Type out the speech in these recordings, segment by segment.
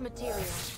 Material.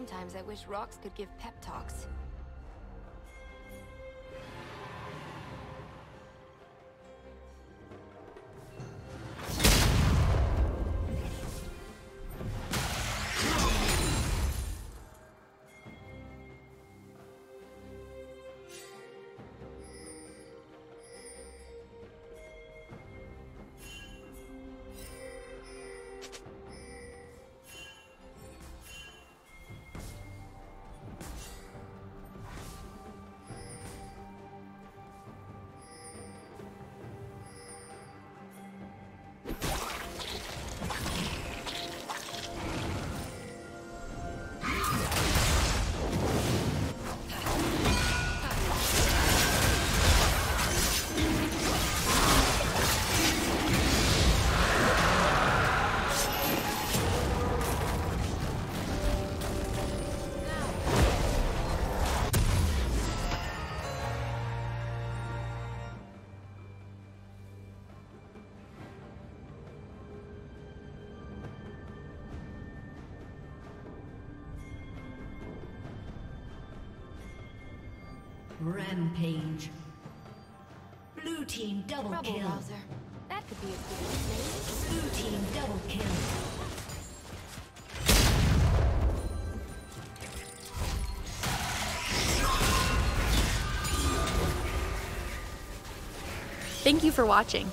Sometimes I wish rocks could give pep Rampage. Blue team double Rubble kill. Rouser. That could be a good nickname. Blue team double kill. Thank you for watching.